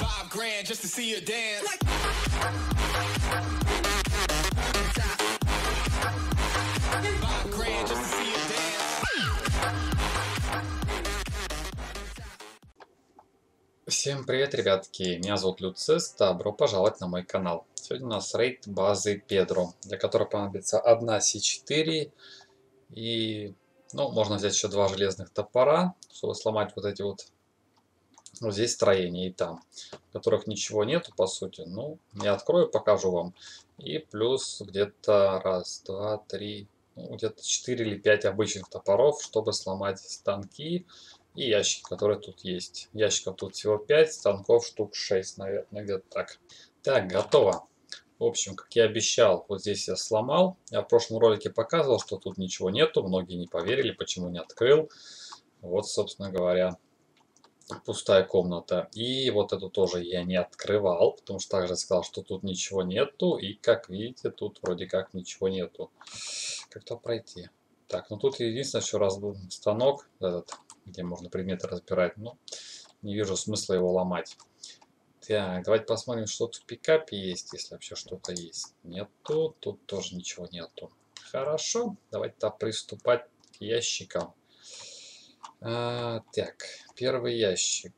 Five grand just to see you dance. Five grand just to see you dance. Всем привет, ребятки! Меня зовут Люцис, добро пожаловать на мой канал. Сегодня у нас рейд базы Педро, для которой понадобится одна С4 и, ну, можно взять еще два железных топора, чтобы сломать вот эти вот, ну, здесь строения и там, в которых ничего нету, по сути. Ну, я открою, покажу вам. И плюс где-то раз, два, три, ну, где-то 4 или 5 обычных топоров, чтобы сломать станки и ящики, которые тут есть. Ящиков тут всего 5, станков штук 6, наверное, где-то так. Так, готово. В общем, как я обещал, вот здесь я сломал. Я в прошлом ролике показывал, что тут ничего нету. Многие не поверили, почему не открыл. Вот, собственно говоря, пустая комната. И вот эту тоже я не открывал, потому что также сказал, что тут ничего нету. И, как видите, тут вроде как ничего нету. Как-то пройти. Так, ну тут единственное, что раз станок этот, где можно предметы разбирать. Но не вижу смысла его ломать. Так, давайте посмотрим, что тут в пикапе есть, если вообще что-то есть. Нету, тут тоже ничего нету. Хорошо, давайте -то приступать к ящикам. А, так, первый ящик.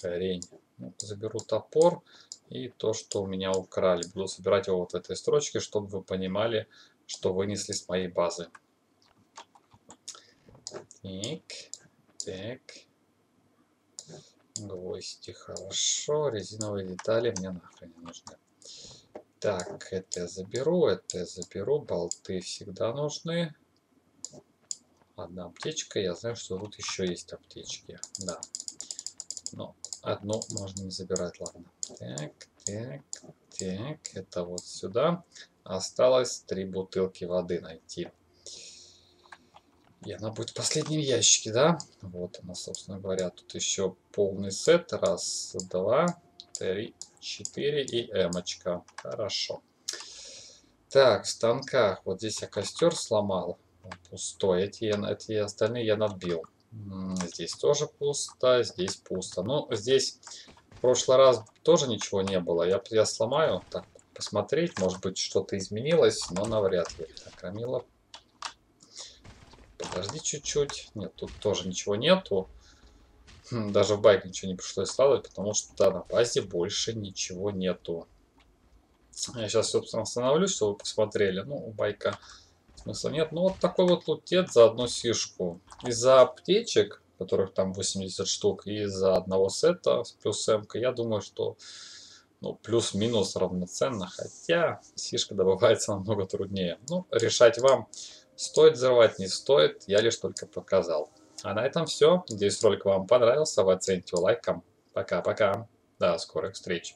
Хрень. Ну, заберу топор и то, что у меня украли. Буду собирать его вот в этой строчке, чтобы вы понимали, что вынесли с моей базы. Так, так. Гвозди хорошо, резиновые детали мне нахрен не нужны. Так, это я заберу, это я заберу, болты всегда нужны. Одна аптечка, я знаю, что тут еще есть аптечки, да. Но одну можно не забирать, ладно. Так, так, так, это вот сюда. Осталось три бутылки воды найти. И она будет в последнем ящике, да? Вот она, собственно говоря. Тут еще полный сет. Раз, два, три, четыре и эмочка. Хорошо. Так, в станках. Вот здесь я костер сломал. Пустой. Эти, эти остальные я надбил. Здесь тоже пусто. Здесь пусто. Ну, здесь в прошлый раз тоже ничего не было. Я, я сломаю. Так, посмотреть. Может быть, что-то изменилось, но навряд ли. Так, Рамила Подожди чуть-чуть. Нет, тут тоже ничего нету. Хм, даже в байк ничего не пришлось складывать, потому что на базе больше ничего нету. Я сейчас, собственно, остановлюсь, чтобы вы посмотрели. Ну, у байка смысла нет. Ну, вот такой вот лутет за одну сишку. Из-за аптечек, которых там 80 штук, и из-за одного сета с плюс М, я думаю, что ну, плюс-минус равноценно. Хотя сишка добывается намного труднее. Ну, решать вам. Стоит взрывать, не стоит, я лишь только показал. А на этом все. Надеюсь, ролик вам понравился. Вы оцените его лайком. Пока-пока. До скорых встреч.